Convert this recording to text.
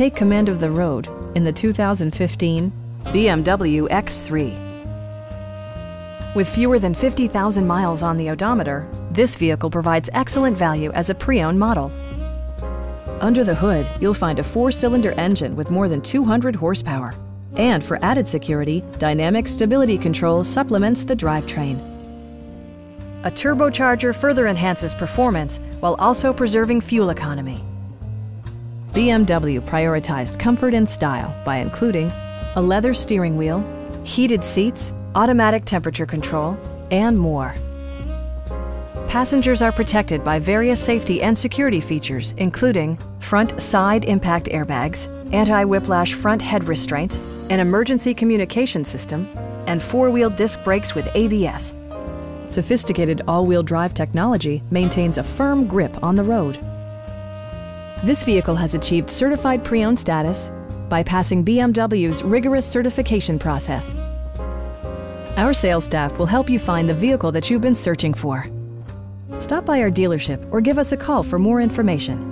Take command of the road in the 2015 BMW X3. With fewer than 50,000 miles on the odometer, this vehicle provides excellent value as a pre-owned model. Under the hood, you'll find a four-cylinder engine with more than 200 horsepower. And for added security, Dynamic Stability Control supplements the drivetrain. A turbocharger further enhances performance while also preserving fuel economy. BMW prioritized comfort and style by including a leather steering wheel, heated seats, automatic temperature control, and more. Passengers are protected by various safety and security features, including front side impact airbags, anti-whiplash front head restraints, an emergency communication system, and four-wheel disc brakes with ABS. Sophisticated all-wheel drive technology maintains a firm grip on the road. This vehicle has achieved certified pre-owned status by passing BMW's rigorous certification process. Our sales staff will help you find the vehicle that you've been searching for. Stop by our dealership or give us a call for more information.